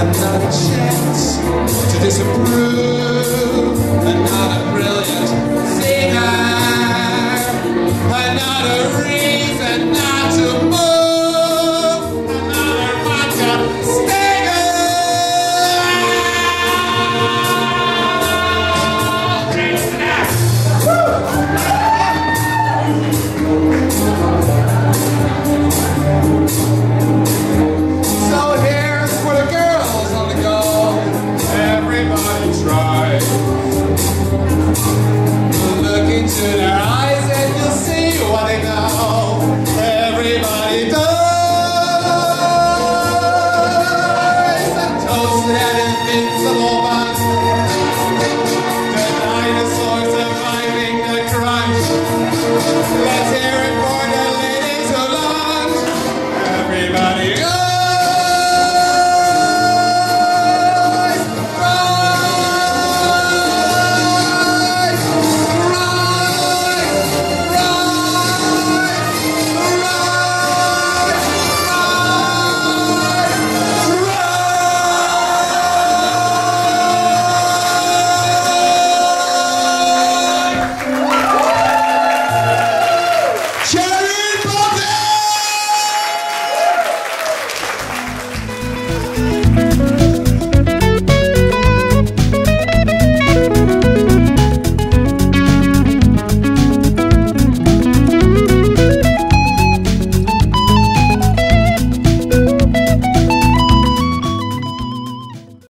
have not a chance to disapprove. I'm not a brilliant singer. I'm not a reason.